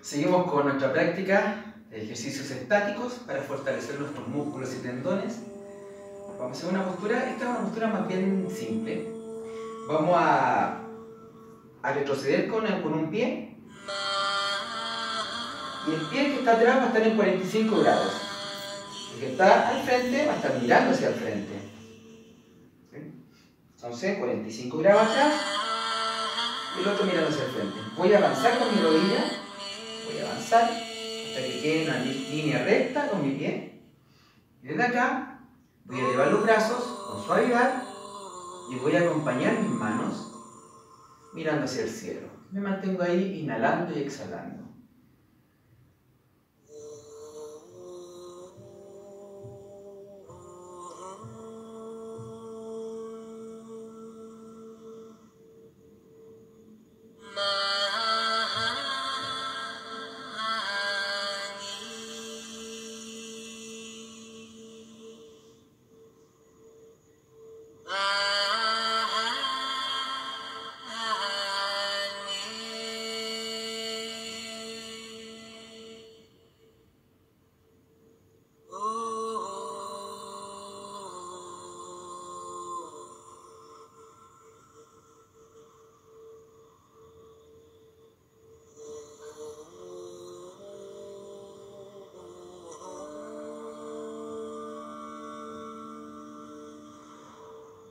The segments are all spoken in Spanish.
Seguimos con nuestra práctica de ejercicios estáticos para fortalecer nuestros músculos y tendones. Vamos a hacer una postura, esta es una postura más bien simple. Vamos a, retroceder con, con un pie. Y el pie que está atrás va a estar en 45 grados. El que está al frente va a estar mirando hacia el frente. Entonces, 45 grados atrás y el otro mirando hacia el frente. Voy a avanzar con mi rodilla, voy a avanzar hasta que quede una línea recta con mi pie. Y desde acá voy a elevar los brazos con suavidad y voy a acompañar mis manos mirando hacia el cielo. Me mantengo ahí inhalando y exhalando.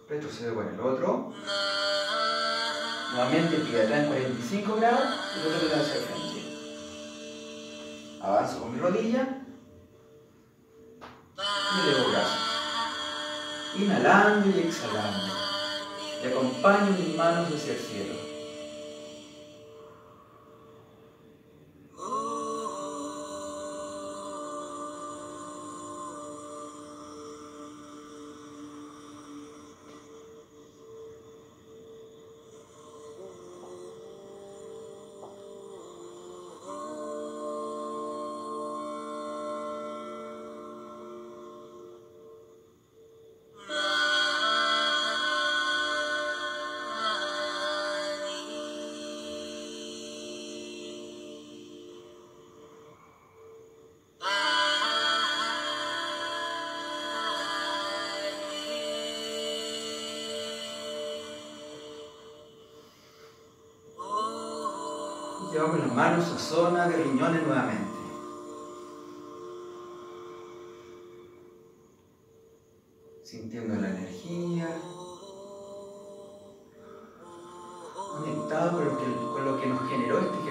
Retrocedo con el otro. Nuevamente pie atrás en 45 grados y el otro pie hacia el frente. Avanzo con mi rodilla y elevo brazos. Inhalando y exhalando. Y acompaño mis manos hacia el cielo. Llevamos las manos a zona de riñones nuevamente. Sintiendo la energía. Conectado con lo que, con lo que nos generó este.